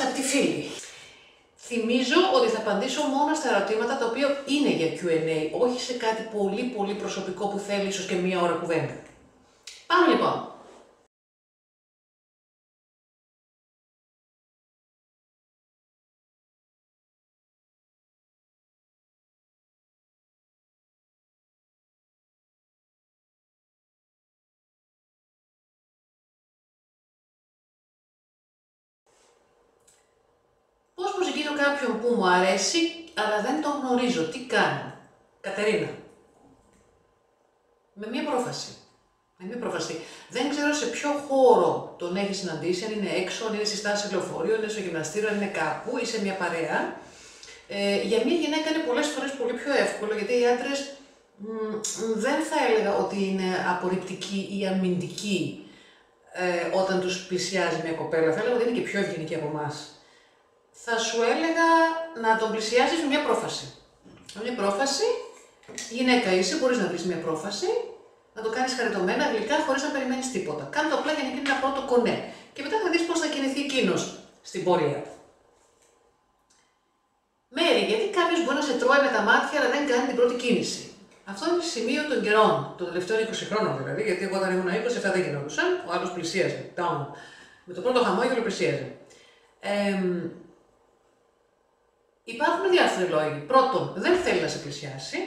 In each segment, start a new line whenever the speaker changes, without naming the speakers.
αγαπητοί φίλοι. Θυμίζω ότι θα απαντήσω μόνο στα ερωτήματα τα οποία είναι για Q&A, όχι σε κάτι πολύ πολύ προσωπικό που θέλει ίσως και μία ώρα κουβέντα. Πάμε λοιπόν. Που μου αρέσει, αλλά δεν τον γνωρίζω. Τι κάνω; Κατερίνα. Με μία πρόφαση. Με μία πρόφαση. Δεν ξέρω σε ποιο χώρο τον έχει συναντήσει, αν είναι έξω, αν είναι στη στάση λεωφορείου, αν είναι στο γυμναστήριο, αν είναι κάπου ή σε μια παρέα. Ε, για μια γυναίκα είναι πολλές φορές πολύ πιο εύκολο, γιατί οι άντρες μ, δεν θα έλεγα ότι είναι απορριπτικοί ή αμυντικοί ε, όταν τους πλησιάζει μια κοπέλα. Θα έλεγα ότι είναι και πιο ευγενικοί από εμάς θα σου έλεγα να τον πλησιάσεις με μια πρόφαση. Με μια πρόφαση, γυναίκα είσαι, μπορείς να βρεις μια πρόφαση, να το κάνεις χαριτωμένα, γλυκά, χωρίς να περιμένεις τίποτα. Κάνε το απλά για να γίνει ένα πρώτο κονέ. Και μετά θα δεις πώς θα κινηθεί εκείνος στην πορεία. Μέρη, γιατί κάποιος μπορεί να σε τρώει με τα μάτια, αλλά δεν κάνει την πρώτη κίνηση. Αυτό είναι σημείο των καιρών, των τελευταίων 20 χρόνων δηλαδή, γιατί εγώ όταν ήμουν 20 αυτά δεν γινόντουσαν, ο άλλος πλησίαζε. Down. Με το πρώτο χαμόγελο πλησίαζε. Ε, Υπάρχουν διάφοροι λόγοι. Πρώτον, δεν θέλει να σε πλησιάσει.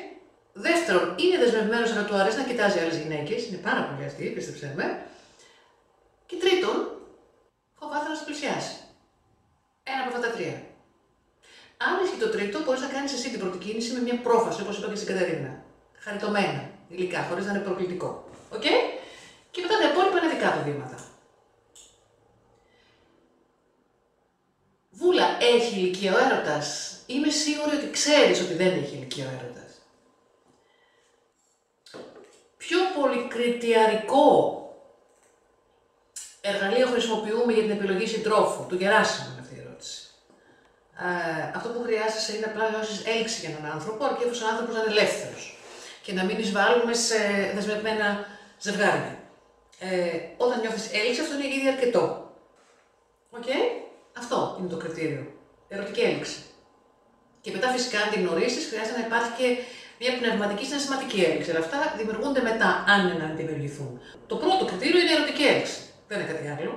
Δεύτερον, είναι δεσμευμένος αλλά του αρέσει να κοιτάζει άλλες γυναίκες. Είναι πάρα πολύ αστείο, πίστεψέ με. Και τρίτον, φοβάται να σε πλησιάσει. Ένα από αυτά τα τρία. Αν έχει το τρίτο, μπορείς να κάνεις εσύ την πρώτη κίνηση με μια πρόφαση, όπως είπα και στην Κατερίνα. Χαριτωμένα, φιλικά, χωρίς να είναι προκλητικό. OK; Okay? Και μετά τα υπόλοιπα είναι δικά του βήματα. Βούλα, έχει ηλικία ο έρωτας; Είμαι σίγουρη ότι ξέρεις ότι δεν έχει ηλικία ο έρωτας. Πιο πολυκριτιαρικό εργαλείο χρησιμοποιούμε για την επιλογή συντρόφου, του Γεράσιμου είναι αυτή η ερώτηση. Ε, αυτό που χρειάζεσαι είναι απλά να νιώσεις έλξη για έναν άνθρωπο, αρκεί εφόσον ο άνθρωπος να είναι ελεύθερος και να μην εισβάλλουμε σε δεσμευμένα ζευγάρια. Ε, όταν νιώθεις έλξη, αυτό είναι ήδη αρκετό. Οκ. Αυτό είναι το κριτήριο. Ερωτική έλξη. Και μετά, φυσικά, αν την γνωρίσεις, χρειάζεται να υπάρχει και μια πνευματική συναισθηματική έλξη. Αλλά αυτά δημιουργούνται μετά, αν είναι να δημιουργηθούν. Το πρώτο κριτήριο είναι η ερωτική έλξη. Δεν είναι κάτι άλλο.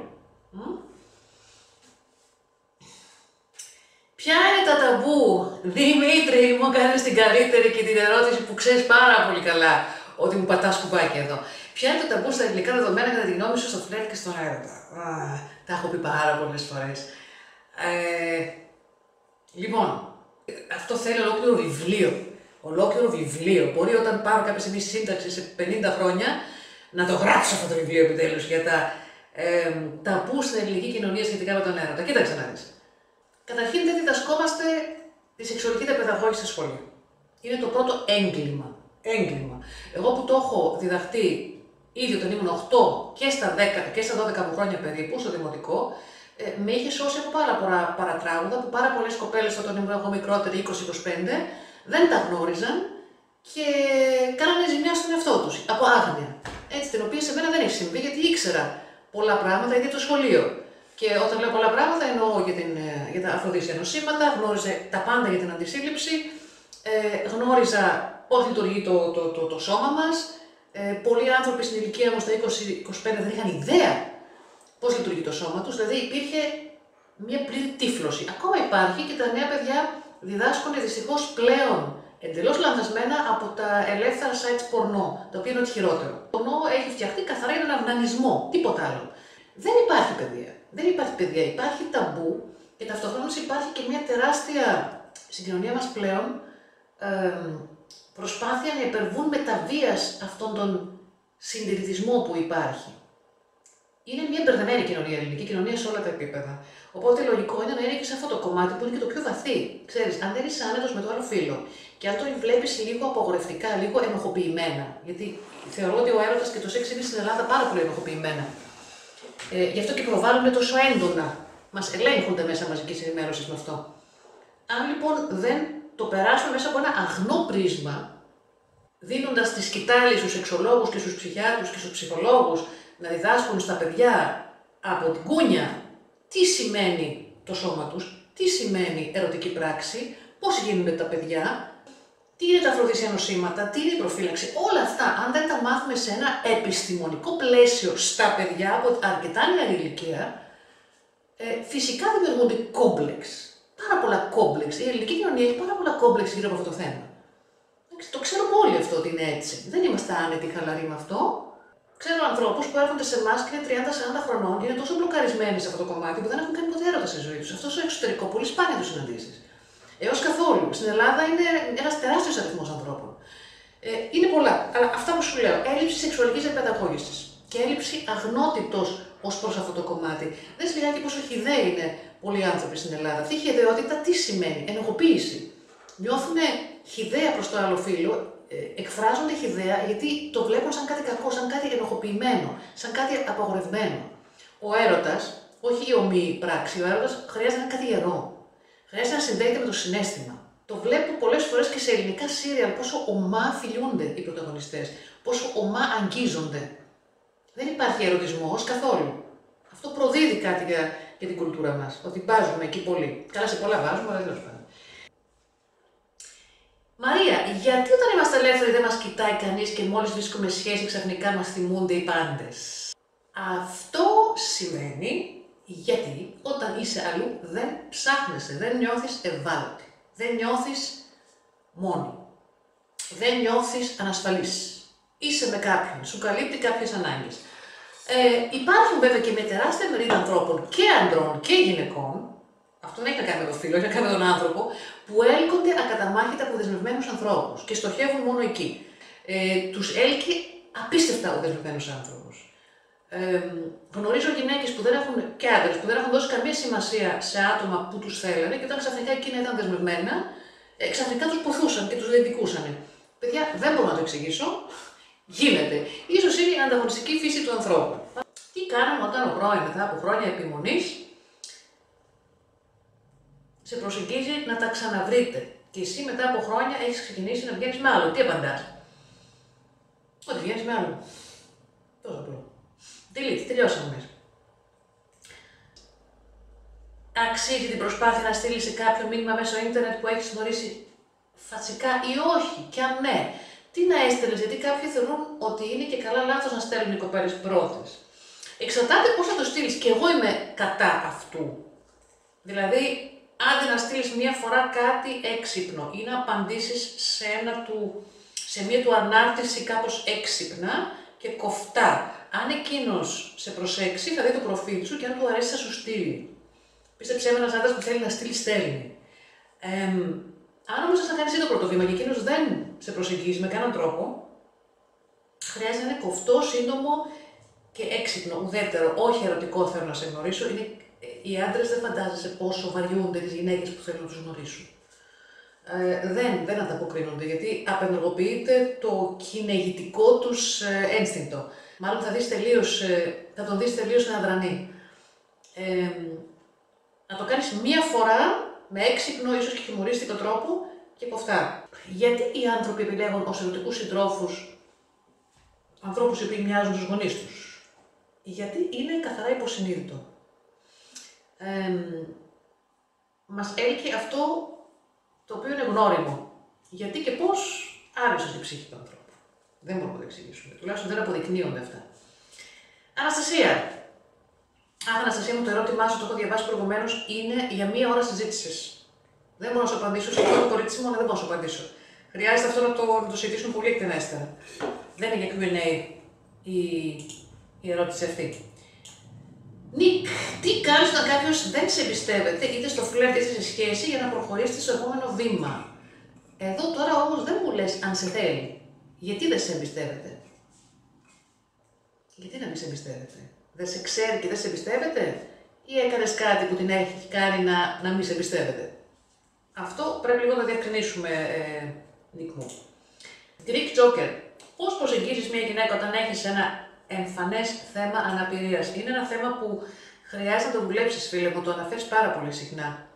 Ποια είναι τα ταμπού, Δημήτρη, μου κάνεις την καλύτερη και την ερώτηση που ξέρεις πάρα πολύ καλά ότι μου πατάς κουμπάκι εδώ. Ποια είναι τα ταμπού στα ελληνικά δεδομένα κατά τη γνώμη σου στο φλερ και στον έρωτα; τα έχω πει πάρα πολλές φορές. Ε, λοιπόν, αυτό θέλει ολόκληρο βιβλίο. Ολόκληρο βιβλίο. Μπορεί όταν πάρω κάποια στιγμή σύνταξη σε 50 χρόνια να το γράψω αυτό το βιβλίο επιτέλους για τα ε, ταμπούς στην ελληνική κοινωνία σχετικά με τον έρωτα. Κοίταξε να δεις. Καταρχήν δεν διδασκόμαστε τη σεξουαλική διαπαιδαγώγηση στα σχολεία. Είναι το πρώτο έγκλημα. Έγκλημα. Εγώ που το έχω διδαχτεί ήδη όταν ήμουν 8 και στα, 10, και στα 12 μου χρόνια περίπου, στο δημοτικό, ε, με είχε σώσει από πάρα πολλά παρατράγουδα που πάρα πολλές κοπέλες όταν ήμουν εγώ μικρότερη, 20-25, δεν τα γνώριζαν και κάνανε ζημιά στον εαυτό τους από άγνοια. Έτσι, την οποία σε μένα δεν έχει συμβεί γιατί ήξερα πολλά πράγματα ήδη από το σχολείο. Και όταν λέω πολλά πράγματα εννοώ για, την, ε, για τα αφροδίσια νοσήματα, γνώριζα τα πάντα για την αντισύλληψη, ε, γνώριζα πώς λειτουργεί το, το, το, το, σώμα μας. Ε, πολλοί άνθρωποι στην ηλικία μου στα 20-25 δεν είχαν ιδέα πώς λειτουργεί το σώμα τους, δηλαδή υπήρχε μια πλήρη τύφλωση. Ακόμα υπάρχει και τα νέα παιδιά διδάσκονται δυστυχώς πλέον εντελώς λανθασμένα από τα ελεύθερα sites πορνό, το οποίο είναι ό,τι χειρότερο. Το πορνό έχει φτιαχτεί καθαρά για τον αυνανισμό, τίποτα άλλο. Δεν υπάρχει παιδεία. Δεν υπάρχει παιδεία. Υπάρχει ταμπού και ταυτόχρονα υπάρχει και μια τεράστια στην κοινωνία μας πλέον ε, προσπάθεια να υπερβούν με τα βίας αυτόν τον συντηρητισμό που υπάρχει είναι μια μπερδεμένη κοινωνία, η ελληνική κοινωνία σε όλα τα επίπεδα. Οπότε λογικό είναι να είναι και σε αυτό το κομμάτι που είναι και το πιο βαθύ. Ξέρεις, αν δεν είσαι άνετος με το άλλο φίλο και αν το βλέπεις λίγο απογορευτικά, λίγο ενοχοποιημένα, γιατί θεωρώ ότι ο έρωτας και το σεξ είναι στην Ελλάδα πάρα πολύ ενοχοποιημένα. Ε, γι' αυτό και προβάλλουν τόσο έντονα. Μας ελέγχονται μέσα μαζικής ενημέρωσης με αυτό. Αν λοιπόν δεν το περάσουμε μέσα από ένα αγνό πρίσμα, δίνοντας τη σκητάλη στους εξολόγου και στους ψυχιάτρους και στους ψυχολόγους να διδάσκουν στα παιδιά από την κούνια τι σημαίνει το σώμα τους, τι σημαίνει ερωτική πράξη, πώς γίνονται τα παιδιά, τι είναι τα αφροδίσια νοσήματα, τι είναι η προφύλαξη, όλα αυτά, αν δεν τα μάθουμε σε ένα επιστημονικό πλαίσιο στα παιδιά από αρκετά νεαρή ηλικία, ε, φυσικά δημιουργούνται κόμπλεξ. Πάρα πολλά κόμπλεξ. Η ελληνική κοινωνία έχει πάρα πολλά κόμπλεξ γύρω από αυτό το θέμα. Το ξέρουμε όλοι αυτό ότι είναι έτσι. Δεν είμαστε άνετοι χαλαροί με αυτό. Ξέρω ανθρώπους που έρχονται σε εμάς και είναι 30-40 χρονών και είναι τόσο μπλοκαρισμένοι σε αυτό το κομμάτι που δεν έχουν κάνει ποτέ έρωτα στη ζωή τους. Αυτός στο εξωτερικό πολύ σπάνια τους συναντήσεις. Έως καθόλου. Στην Ελλάδα είναι ένας τεράστιος αριθμός ανθρώπων. Ε, είναι πολλά. Αλλά αυτά που σου λέω, έλλειψη σεξουαλικής επαναπαίδευση και έλλειψη αγνότητος ως προς αυτό το κομμάτι. Δεν λιγάκι πόσο χιδαίοι είναι πολλοί άνθρωποι στην Ελλάδα. Αυτή η χιδαιότητα τι σημαίνει, ενεργοποίηση. Νιώθουν χιδαία προς το άλλο φίλο, ε, εκφράζονται χιδαία γιατί το βλέπουν σαν κάτι κακό, σαν κάτι ενοχοποιημένο, σαν κάτι απαγορευμένο. Ο έρωτας, όχι η ομή πράξη, ο έρωτας χρειάζεται να είναι κάτι ιερό. Χρειάζεται να συνδέεται με το συνέστημα. Το βλέπω πολλές φορές και σε ελληνικά σύριαλ πόσο ομά φιλιούνται οι πρωταγωνιστές, πόσο ομά αγγίζονται. Δεν υπάρχει ερωτισμός καθόλου. Αυτό προδίδει κάτι για, για την κουλτούρα μας. Ότι βάζουμε εκεί πολύ. Καλά, σε πολλά βάζουμε, αλλά τέλος πάντων. Μαρία, γιατί όταν είμαστε ελεύθεροι δεν μας κοιτάει κανείς και μόλις βρίσκουμε σχέση ξαφνικά μας θυμούνται οι πάντες. Αυτό σημαίνει γιατί όταν είσαι αλλού δεν ψάχνεσαι, δεν νιώθεις ευάλωτη, δεν νιώθεις μόνη, δεν νιώθεις ανασφαλής. Είσαι με κάποιον, σου καλύπτει κάποιες ανάγκες. Ε, υπάρχουν βέβαια και μια τεράστια μερίδα ανθρώπων και ανδρών και γυναικών αυτό δεν έχει να κάνει με το φίλο, έχει να κάνει με τον άνθρωπο, που έλκονται ακαταμάχητα από δεσμευμένους ανθρώπους και στοχεύουν μόνο εκεί. Ε, τους έλκει απίστευτα ο δεσμευμένος άνθρωπος. Ε, γνωρίζω γυναίκες που δεν έχουν και άντρες που δεν έχουν δώσει καμία σημασία σε άτομα που τους θέλανε και όταν ξαφνικά εκείνα ήταν δεσμευμένα, ε, ξαφνικά τους ποθούσαν και τους διεκδικούσαν. Παιδιά, δεν μπορώ να το εξηγήσω. Γίνεται. σω είναι η ανταγωνιστική φύση του ανθρώπου. Τι κάναμε όταν ο πρώην μετά από χρόνια επιμονής σε προσεγγίζει να τα ξαναβρείτε. Και εσύ μετά από χρόνια έχεις ξεκινήσει να βγαίνεις με άλλο. Τι απαντάς; Ότι βγαίνεις με άλλο. Τόσο απλό. Delete, τελειώσαμε. Αξίζει την προσπάθεια να στείλεις σε κάποιο μήνυμα μέσω ίντερνετ που έχεις γνωρίσει φασικά ή όχι; Και αν ναι, τι να έστελνε, γιατί κάποιοι θεωρούν ότι είναι και καλά λάθος να στέλνουν οι κοπέλες πρώτες. Εξαρτάται πώς θα το στείλεις. Και εγώ είμαι κατά αυτού. Δηλαδή, άντε να στείλεις μία φορά κάτι έξυπνο ή να απαντήσεις σε, του, σε μία του ανάρτηση κάπως έξυπνα και κοφτά. Αν εκείνος σε προσέξει, θα δει το προφίλ σου και αν του αρέσει, θα σου στείλει. Πίστεψε με ένας άντρας που θέλει να στείλει, στέλνει. Ε, αν όμως θα κάνει το πρώτο βήμα και εκείνος δεν σε προσεγγίζει με κανέναν τρόπο, χρειάζεται να είναι κοφτό, σύντομο και έξυπνο, ουδέτερο. Όχι ερωτικό θέλω να σε γνωρίσω, είναι οι άντρες δεν φαντάζεσαι πόσο βαριούνται τις γυναίκες που θέλουν να τους γνωρίσουν. Ε, δεν, δεν ανταποκρίνονται γιατί απενεργοποιείται το κυνηγητικό τους ε, ένστικτο. Μάλλον θα, δεις τελείως, ε, θα τον δεις τελείως αδρανή. Ε, να το κάνεις μία φορά με έξυπνο, ίσως και χιουμορίστικο τρόπο και από αυτά. Γιατί οι άνθρωποι επιλέγουν ως ερωτικούς συντρόφους ανθρώπους οι οποίοι μοιάζουν στους γονείς τους; Γιατί είναι καθαρά υποσυνείδητο ε, μας έλκει αυτό το οποίο είναι γνώριμο. Γιατί και πώς άρεσε η ψυχή του ανθρώπου. Δεν μπορούμε να το εξηγήσουμε. Τουλάχιστον δεν αποδεικνύονται αυτά. Αναστασία. Αν Αναστασία μου το ερώτημά σου, το έχω διαβάσει προηγουμένως, είναι για μία ώρα συζήτησης. Δεν μπορώ να σου απαντήσω. Σε αυτό το κορίτσι μου, δεν μπορώ να σου απαντήσω. Χρειάζεται αυτό να το, να το συζητήσουμε πολύ εκτενέστερα. Δεν είναι για QA η, η ερώτηση αυτή. Νίκ, τι κάνεις όταν κάποιος δεν σε εμπιστεύεται, είτε στο φλερτ είτε σε σχέση, για να προχωρήσεις στο επόμενο βήμα; Εδώ τώρα όμως δεν μου λες αν σε θέλει. Γιατί δεν σε εμπιστεύεται; Γιατί να μην σε εμπιστεύεται; Δεν σε ξέρει και δεν σε εμπιστεύεται, ή έκανες κάτι που την έχει κάνει να, να μην σε εμπιστεύεται; Αυτό πρέπει λίγο να διευκρινίσουμε, ε, Νίκ μου. Greek Joker. Πώς προσεγγίζεις μια γυναίκα όταν έχεις ένα εμφανές θέμα αναπηρίας. Είναι ένα θέμα που χρειάζεται να το δουλέψεις, φίλε μου, το αναφέρεις πάρα πολύ συχνά.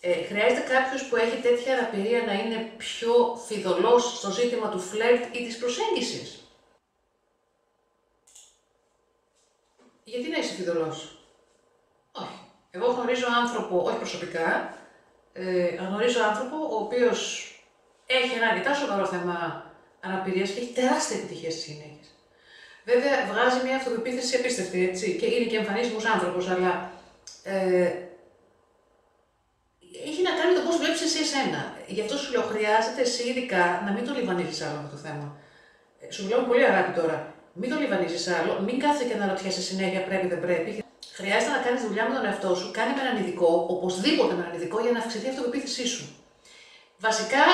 Ε, χρειάζεται κάποιος που έχει τέτοια αναπηρία να είναι πιο φιδωλός στο ζήτημα του φλερτ ή της προσέγγισης. Γιατί να είσαι φιδωλός; Όχι. Εγώ γνωρίζω άνθρωπο, όχι προσωπικά, ε, γνωρίζω άνθρωπο ο οποίος έχει ένα αρκετά σοβαρό θέμα αναπηρίας και έχει τεράστια επιτυχία στη συνέχεια. Βέβαια, βγάζει μια αυτοπεποίθηση απίστευτη, έτσι, και είναι και εμφανίσιμο άνθρωπος, αλλά ε, έχει να κάνει το πώς βλέπεις εσύ εσένα. Γι' αυτό σου λέω, χρειάζεται εσύ ειδικά να μην το λιβανίζεις άλλο αυτό το θέμα. Ε, σου μιλάω πολύ αγάπη τώρα. Μην το λιβανίζεις άλλο, μην κάθεσαι και να ρωτιέσαι συνέχεια πρέπει δεν πρέπει. Χρειάζεται να κάνεις δουλειά με τον εαυτό σου, κάνει με έναν ειδικό, οπωσδήποτε με έναν ειδικό για να αυξηθεί η αυτοπεποίθησή σου. Βασικά,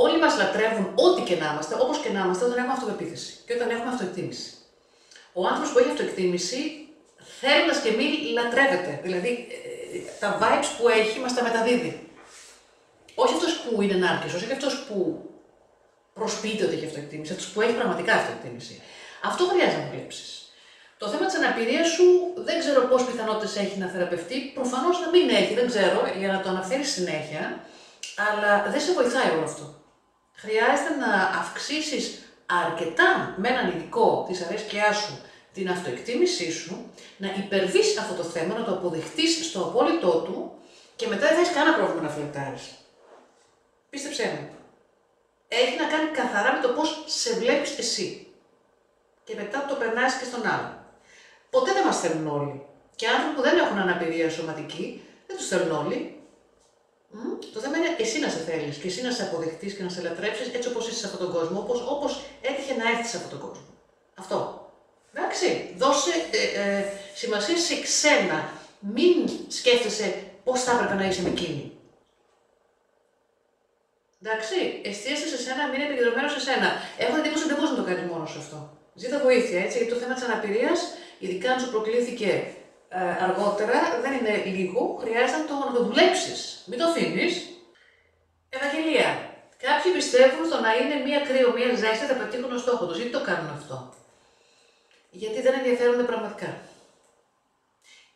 όλοι μας λατρεύουν ό,τι και να είμαστε, όπως και να είμαστε, όταν έχουμε αυτοπεποίθηση και όταν έχουμε αυτοεκτίμηση. Ο άνθρωπος που έχει αυτοεκτίμηση, θέλοντας και μη λατρεύεται. Δηλαδή, ε, τα vibes που έχει μας τα μεταδίδει. Όχι αυτός που είναι νάρκης, όχι αυτός που προσποιείται ότι έχει αυτοεκτίμηση, αυτός που έχει πραγματικά αυτοεκτίμηση. Αυτό χρειάζεται να δουλέψεις. Το θέμα της αναπηρίας σου δεν ξέρω πόσες πιθανότητες έχει να θεραπευτεί. Προφανώς να μην έχει, δεν ξέρω, για να το αναφέρεις συνέχεια. Αλλά δεν σε βοηθάει όλο αυτό. Χρειάζεται να αυξήσεις αρκετά με έναν ειδικό της αρέσκειά σου την αυτοεκτίμησή σου, να υπερβείς αυτό το θέμα, να το αποδεχτείς στο απόλυτό του και μετά δεν θα έχεις κανένα πρόβλημα να φλερτάρεις. Πίστεψέ μου. Έχει να κάνει καθαρά με το πώς σε βλέπεις εσύ. Και μετά το περνάς και στον άλλο ποτέ δεν μας θέλουν όλοι. Και άνθρωποι που δεν έχουν αναπηρία σωματική, δεν τους θέλουν όλοι. Το θέμα είναι εσύ να σε θέλεις και εσύ να σε αποδεχτείς και να σε λατρέψεις έτσι όπως είσαι σε αυτόν τον κόσμο, όπως όπως έτυχε να έρθεις σε αυτόν τον κόσμο. Αυτό. Εντάξει. Δώσε ε, ε, σημασία σε ξένα. Μην σκέφτεσαι πώς θα έπρεπε να είσαι με εκείνη. Εντάξει, εστίασε σε σένα, μην είναι επικεντρωμένος σε σένα. Έχω εντύπωση ότι δεν μπορείς να το κάνεις μόνος σου αυτό. Ζήτα βοήθεια, έτσι, γιατί το θέμα της αναπηρίας ειδικά αν σου προκλήθηκε ε, αργότερα, δεν είναι λίγο, χρειάζεται το, να το δουλέψεις. Μην το αφήνεις. Ευαγγελία. Κάποιοι πιστεύουν στο να είναι μία κρύο, μία ζέστη θα πετύχουν το στόχο τους. Γιατί το κάνουν αυτό; Γιατί δεν ενδιαφέρονται πραγματικά.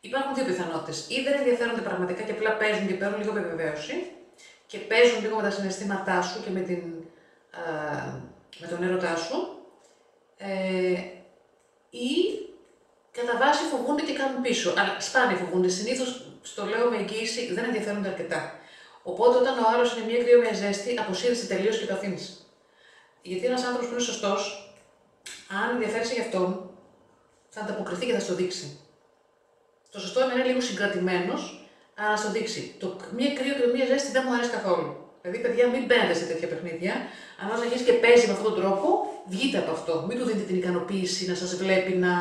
Υπάρχουν δύο πιθανότητες. Ή δεν ενδιαφέρονται πραγματικά και απλά παίζουν και παίρνουν λίγο επιβεβαίωση και παίζουν λίγο με τα συναισθήματά σου και με, την, α, με τον έρωτά σου. Ε, ή κατά βάση φοβούνται και κάνουν πίσω. Αλλά σπάνια φοβούνται. Συνήθως, στο λέω με εγγύηση, δεν ενδιαφέρονται αρκετά. Οπότε, όταν ο άλλος είναι μία κρύο, μία ζέστη, αποσύρεσαι τελείως και το αφήνεις. Γιατί ένας άνθρωπος που είναι σωστός, αν ενδιαφέρει για αυτόν, θα ανταποκριθεί και θα στο δείξει. Το σωστό είναι να είναι λίγο συγκρατημένος, αλλά να στο δείξει. Το μία κρύο και μία ζέστη δεν μου αρέσει καθόλου. Δηλαδή, παιδιά, μην μπαίνετε σε τέτοια παιχνίδια. Αν αρχίσει και παίζεις με αυτόν τον τρόπο, βγείτε από αυτό. Μην του δίνετε την ικανοποίηση να σας βλέπει να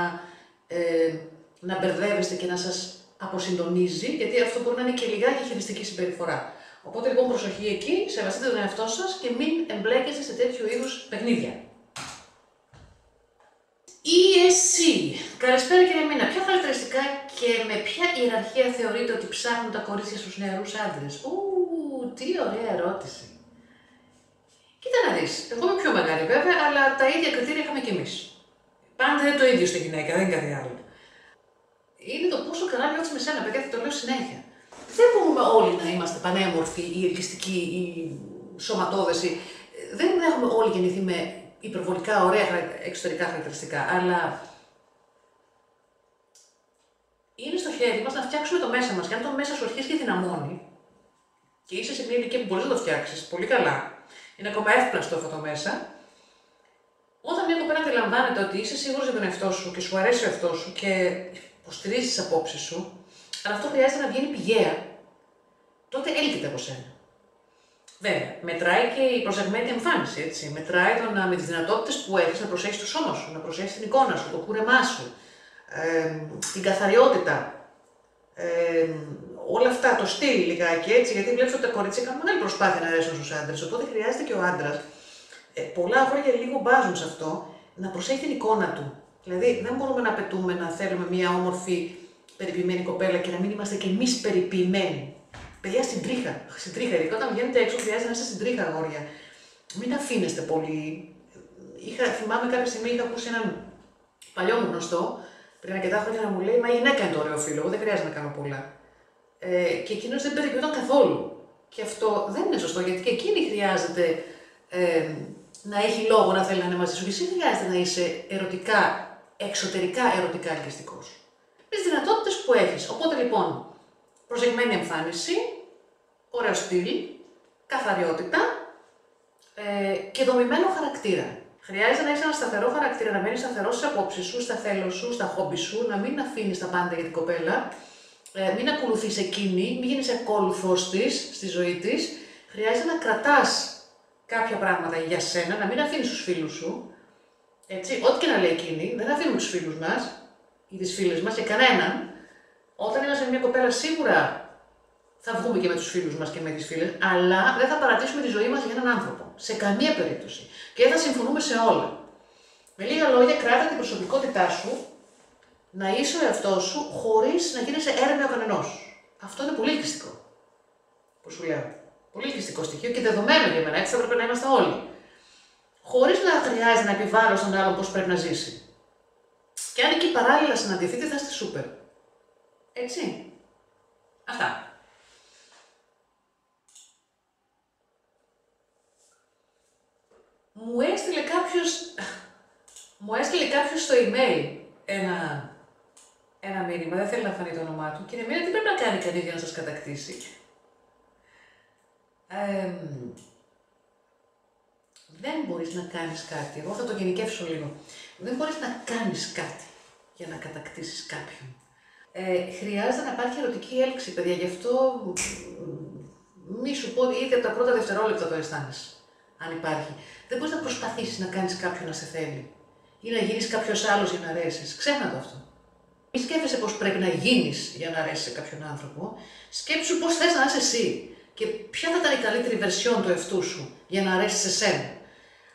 ε, να μπερδεύεστε και να σας αποσυντονίζει, γιατί αυτό μπορεί να είναι και λιγάκι χειριστική συμπεριφορά. Οπότε λοιπόν προσοχή εκεί, σεβαστείτε τον εαυτό σας και μην εμπλέκεστε σε τέτοιου είδους παιχνίδια. Ή εσύ. Καλησπέρα κύριε Μίνα. Ποια χαρακτηριστικά και με ποια ιεραρχία θεωρείτε ότι ψάχνουν τα κορίτσια στους νεαρούς άντρες; Ου, τι ωραία ερώτηση. Κοίτα να δεις, εγώ είμαι πιο μεγάλη βέβαια, αλλά τα ίδια κριτήρια είχαμε κι εμείς. Πάντα είναι το ίδιο στη γυναίκα, δεν είναι κάτι άλλο. Είναι το πόσο καλά νιώθεις με σένα, παιδιά, το λέω συνέχεια. Δεν μπορούμε όλοι να είμαστε πανέμορφοι ή ελκυστικοί ή σωματόδεση. Δεν έχουμε όλοι γεννηθεί με υπερβολικά ωραία εξωτερικά χαρακτηριστικά, αλλά είναι στο χέρι μας να φτιάξουμε το μέσα μας. Και αν το μέσα σου αρχίσει και δυναμώνει, και είσαι σε μια ηλικία που μπορείς να το φτιάξεις πολύ καλά, είναι ακόμα εύπλαστο αυτό το μέσα, όταν μια κοπέλα αντιλαμβάνεται ότι είσαι σίγουρος για τον εαυτό σου και σου αρέσει ο εαυτός σου και υποστηρίζεις τις απόψεις σου, αλλά αυτό χρειάζεται να βγαίνει πηγαία, τότε έλκυται από σένα. Βέβαια, μετράει και η προσεγμένη εμφάνιση, έτσι. Μετράει το να, με τις δυνατότητες που έχεις να προσέχεις το σώμα σου, να προσέχεις την εικόνα σου, το κούρεμά σου, ε, την καθαριότητα. Ε, όλα αυτά, το στυλ λιγάκι έτσι, γιατί βλέπεις ότι τα κορίτσια κάνουν μεγάλη προσπάθεια να αρέσουν στους άντρες. Οπότε χρειάζεται και ο άντρας ε, πολλά χρόνια λίγο μπάζουν σε αυτό, να προσέχει την εικόνα του. Δηλαδή, δεν μπορούμε να απαιτούμε να θέλουμε μια όμορφη, περιποιημένη κοπέλα και να μην είμαστε κι εμείς περιποιημένοι. Παιδιά στην τρίχα, στην τρίχα, ειδικά όταν βγαίνετε έξω, χρειάζεται να είστε στην τρίχα, αγόρια. Μην αφήνεστε πολύ. Είχα, θυμάμαι κάποια στιγμή είχα ακούσει έναν παλιό μου γνωστό, πριν αρκετά χρόνια να μου λέει: Μα η γυναίκα είναι το ωραίο φίλο, εγώ δεν χρειάζεται να κάνω πολλά. Ε, και εκείνος δεν περιποιόταν καθόλου. Και αυτό δεν είναι σωστό, γιατί και εκείνη χρειάζεται ε, να έχει λόγο να θέλει να είναι μαζί σου και εσύ χρειάζεται να είσαι ερωτικά, εξωτερικά ερωτικά ελκυστικός. Με τις δυνατότητες που έχεις. Οπότε λοιπόν, προσεγμένη εμφάνιση, ωραίο στυλ, καθαριότητα ε, και δομημένο χαρακτήρα. Χρειάζεται να έχεις ένα σταθερό χαρακτήρα, να μένει σταθερός στις απόψεις σου, στα θέλω σου, στα χόμπι σου, να μην αφήνεις τα πάντα για την κοπέλα, ε, μην ακολουθείς εκείνη, μην γίνεις ακόλουθο της στη ζωή της. Χρειάζεται να κρατάς κάποια πράγματα για σένα, να μην αφήνεις τους φίλους σου. Έτσι, ό,τι και να λέει εκείνη, δεν αφήνουμε τους φίλους μας ή τις φίλες μας και κανέναν. Όταν είμαστε με μια κοπέλα, σίγουρα θα βγούμε και με τους φίλους μας και με τις φίλες, αλλά δεν θα παρατήσουμε τη ζωή μας για έναν άνθρωπο. Σε καμία περίπτωση. Και δεν θα συμφωνούμε σε όλα. Με λίγα λόγια, κράτα την προσωπικότητά σου να είσαι ο εαυτός σου χωρίς να γίνεσαι έρμεο κανενός. Αυτό είναι πολύ ελκυστικό. Που σου λέω. Πολύ ελκυστικό στοιχείο και δεδομένο για μένα. Έτσι θα πρέπει να είμαστε όλοι. Χωρίς να χρειάζεται να επιβάλλω στον άλλον πώς πρέπει να ζήσει. Και αν εκεί παράλληλα συναντηθείτε, θα είστε σούπερ. Έτσι. Αυτά. Μου έστειλε κάποιος, μου έστειλε κάποιος στο email ένα, ένα μήνυμα, δεν θέλει να φανεί το όνομά του. Κύριε Μίνα, τι πρέπει να κάνει κανείς για να σας κατακτήσει; Δεν μπορείς να κάνεις κάτι. Εγώ θα το γενικεύσω λίγο. Δεν μπορείς να κάνεις κάτι για να κατακτήσεις κάποιον. Ε, χρειάζεται να υπάρχει ερωτική έλξη, παιδιά. Γι' αυτό μη σου πω ήδη από τα πρώτα δευτερόλεπτα το αισθάνεσαι. Αν υπάρχει. Δεν μπορείς να προσπαθήσεις να κάνεις κάποιον να σε θέλει. Ή να γίνεις κάποιος άλλος για να αρέσεις. Ξέχνα το αυτό. Μη σκέφτεσαι πώς πρέπει να γίνεις για να αρέσεις σε κάποιον άνθρωπο. Σκέψου πώς θες να είσαι εσύ. Και ποια θα ήταν η καλύτερη βερσιόν του εαυτού σου για να αρέσει σε σένα;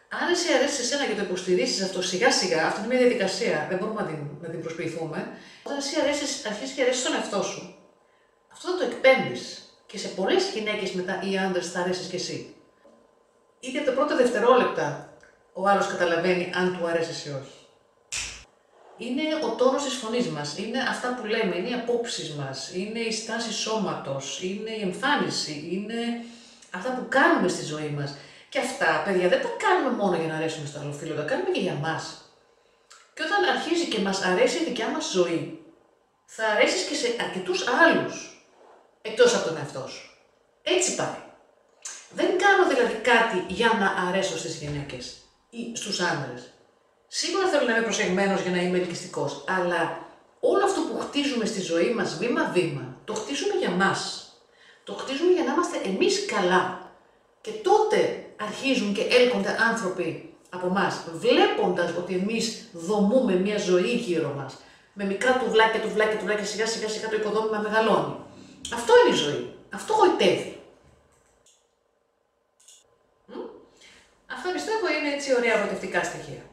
Αν εσύ αρέσει σε σένα και το υποστηρίζεις αυτό σιγά σιγά, αυτή είναι μια διαδικασία, δεν μπορούμε να την, να την προσποιηθούμε. Όταν εσύ αρέσεις, αρχίσει και αρέσεις στον εαυτό σου, αυτό θα το εκπέμπεις. Και σε πολλές γυναίκες μετά ή άντρες θα αρέσεις κι εσύ. Ήδη από τα πρώτα δευτερόλεπτα ο άλλος καταλαβαίνει αν του αρέσεις ή όχι. Είναι ο τόνος της φωνής μας, είναι αυτά που λέμε, είναι οι απόψεις μας, είναι η στάση σώματος, είναι η εμφάνιση, είναι αυτά που κάνουμε στη ζωή μας. Και αυτά, παιδιά, δεν τα κάνουμε μόνο για να αρέσουμε στο άλλο φίλο, τα κάνουμε και για μας. Και όταν αρχίζει και μας αρέσει η δικιά μας ζωή, θα αρέσεις και σε αρκετούς άλλους, εκτός από τον εαυτό σου. Έτσι πάει. Δεν κάνω δηλαδή κάτι για να αρέσω στις γυναίκες ή στους άντρες. Σίγουρα θέλω να είμαι προσεγμένος για να είμαι ελκυστικός, αλλά όλο αυτό που χτίζουμε στη ζωή μας βήμα-βήμα, το χτίζουμε για μας. Το χτίζουμε για να είμαστε εμείς καλά. Και τότε αρχίζουν και έλκονται άνθρωποι από εμά, βλέποντας ότι εμείς δομούμε μια ζωή γύρω μας. Με μικρά τουβλάκια, τουβλάκια, τουβλάκια, σιγά σιγά σιγά το οικοδόμημα μεγαλώνει. Αυτό είναι η ζωή. Αυτό γοητεύει. Αυτά πιστεύω είναι έτσι ωραία αγωτευτικά στοιχεία.